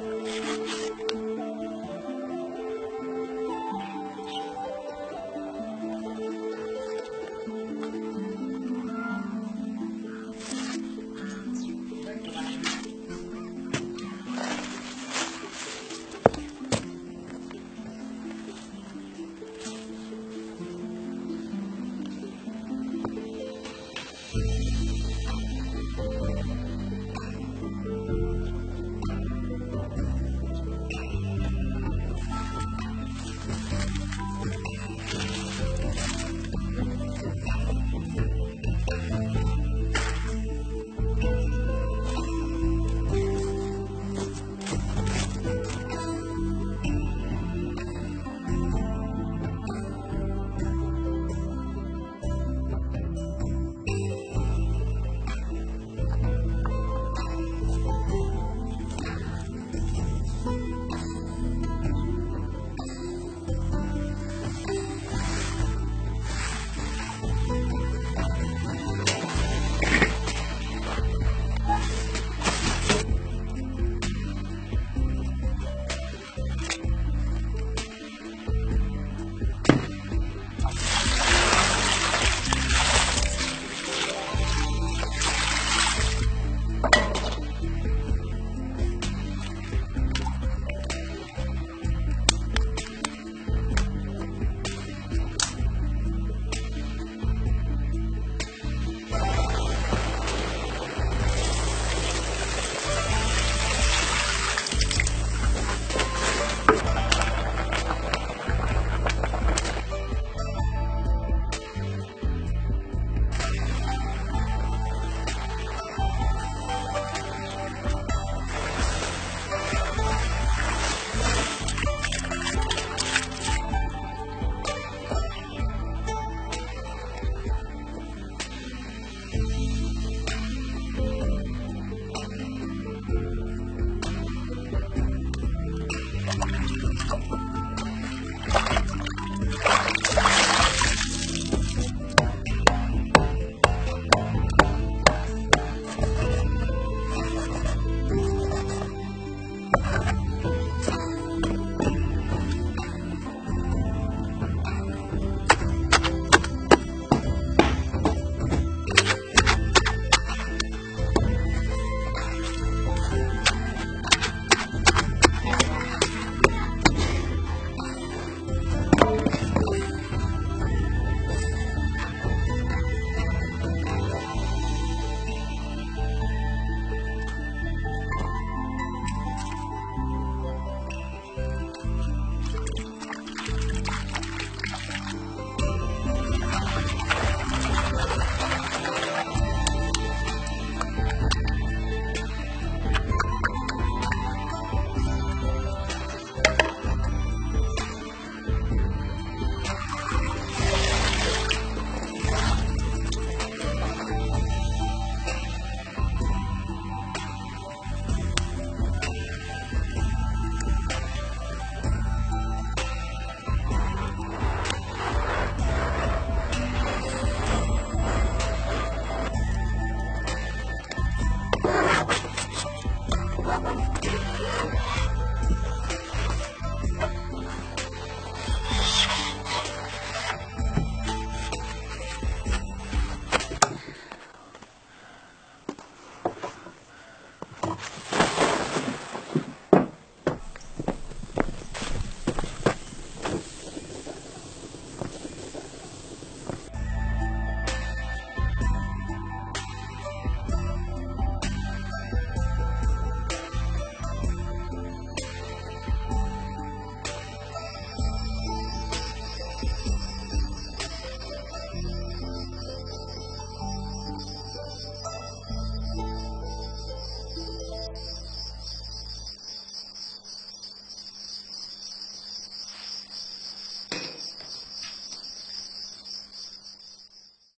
ハハハハ!